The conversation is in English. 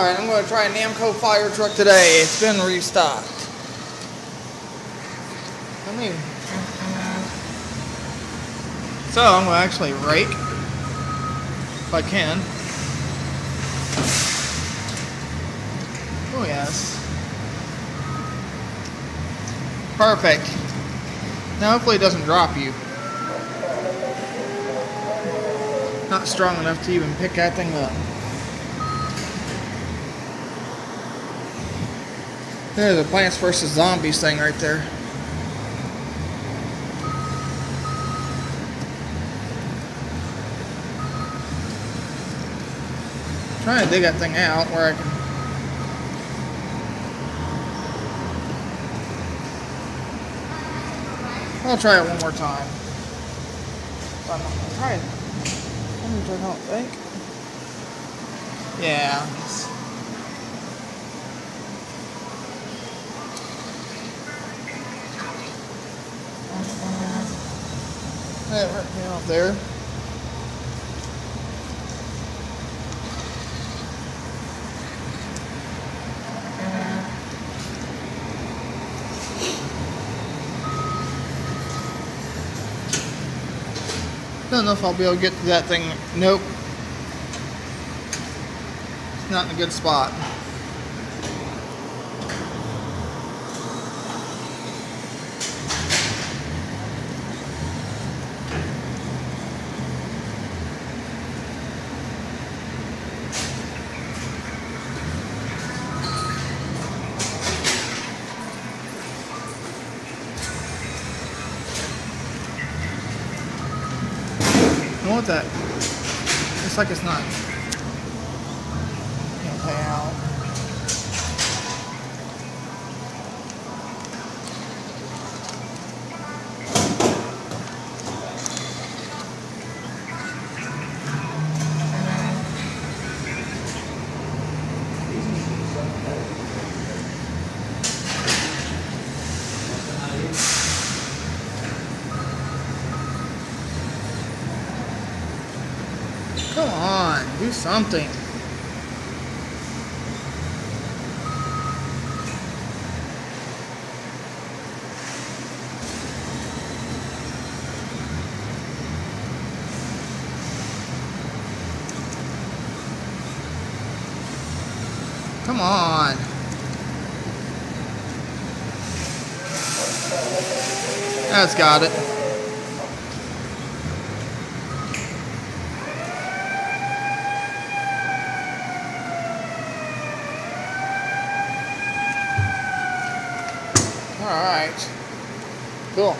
Alright, I'm going to try a Namco fire truck today. It's been restocked. I mean, so I'm going to actually rake if I can. Oh yes. Perfect. Now hopefully it doesn't drop you. Not strong enough to even pick that thing up. There's a Plants vs. Zombies thing right there. trying to dig that thing out where I can I'll try it one more time. I'm gonna try it. I don't think. Yeah. That right out there. Don't know if I'll be able to get to that thing. Nope. It's not in a good spot. I want that. Looks like it's not. Pay out. Come on, do something. Come on. That's got it. All right. Cool.